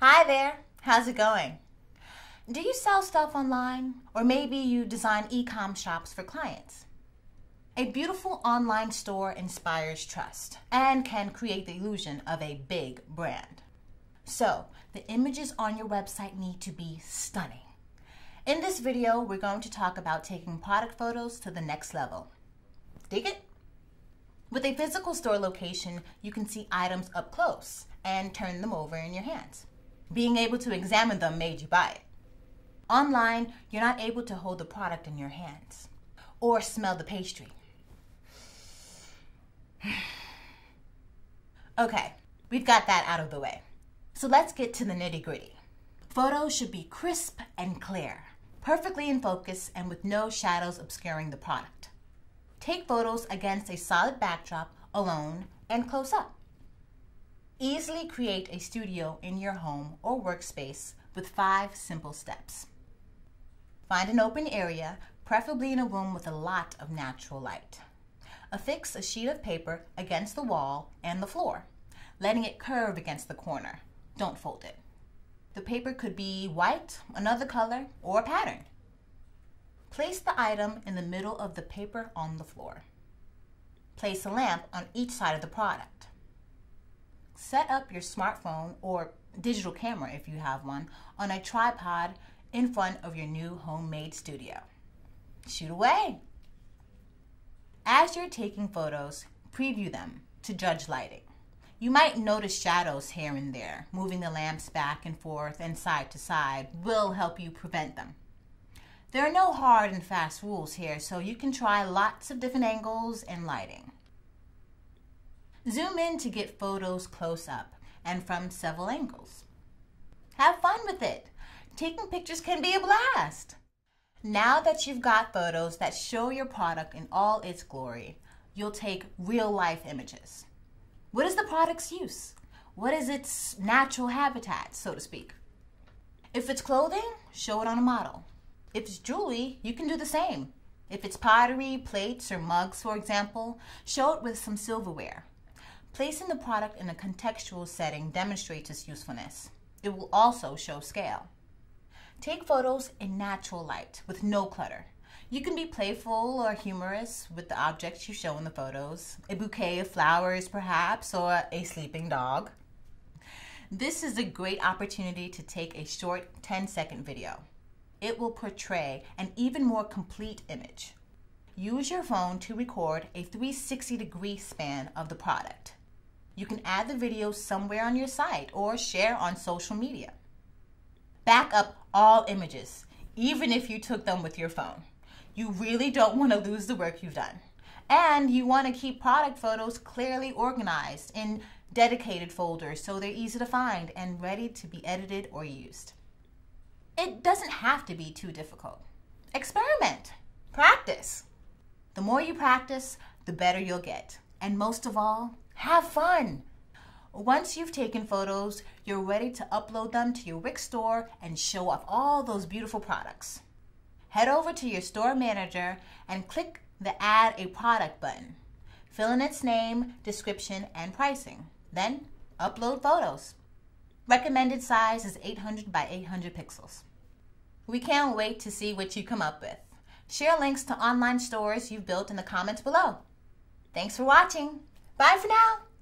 Hi there, how's it going? Do you sell stuff online? Or maybe you design e-com shops for clients? A beautiful online store inspires trust and can create the illusion of a big brand. So, the images on your website need to be stunning. In this video, we're going to talk about taking product photos to the next level. Dig it? With a physical store location, you can see items up close and turn them over in your hands. Being able to examine them made you buy it. Online, you're not able to hold the product in your hands or smell the pastry. okay, we've got that out of the way. So let's get to the nitty gritty. Photos should be crisp and clear, perfectly in focus and with no shadows obscuring the product. Take photos against a solid backdrop, alone, and close up. Easily create a studio in your home or workspace with five simple steps. Find an open area, preferably in a room with a lot of natural light. Affix a sheet of paper against the wall and the floor, letting it curve against the corner. Don't fold it. The paper could be white, another color, or a pattern. Place the item in the middle of the paper on the floor. Place a lamp on each side of the product. Set up your smartphone or digital camera if you have one on a tripod in front of your new homemade studio. Shoot away! As you're taking photos, preview them to judge lighting. You might notice shadows here and there. Moving the lamps back and forth and side to side will help you prevent them. There are no hard and fast rules here, so you can try lots of different angles and lighting. Zoom in to get photos close up and from several angles. Have fun with it. Taking pictures can be a blast. Now that you've got photos that show your product in all its glory, you'll take real life images. What is the product's use? What is its natural habitat, so to speak? If it's clothing, show it on a model. If it's jewelry, you can do the same. If it's pottery, plates, or mugs, for example, show it with some silverware. Placing the product in a contextual setting demonstrates its usefulness. It will also show scale. Take photos in natural light with no clutter. You can be playful or humorous with the objects you show in the photos, a bouquet of flowers perhaps, or a sleeping dog. This is a great opportunity to take a short 10 second video it will portray an even more complete image. Use your phone to record a 360 degree span of the product. You can add the video somewhere on your site or share on social media. Back up all images, even if you took them with your phone. You really don't want to lose the work you've done. And you want to keep product photos clearly organized in dedicated folders so they're easy to find and ready to be edited or used. It doesn't have to be too difficult. Experiment, practice. The more you practice, the better you'll get. And most of all, have fun. Once you've taken photos, you're ready to upload them to your Wix store and show off all those beautiful products. Head over to your store manager and click the Add a Product button. Fill in its name, description, and pricing. Then upload photos. Recommended size is 800 by 800 pixels. We can't wait to see what you come up with. Share links to online stores you've built in the comments below. Thanks for watching. Bye for now.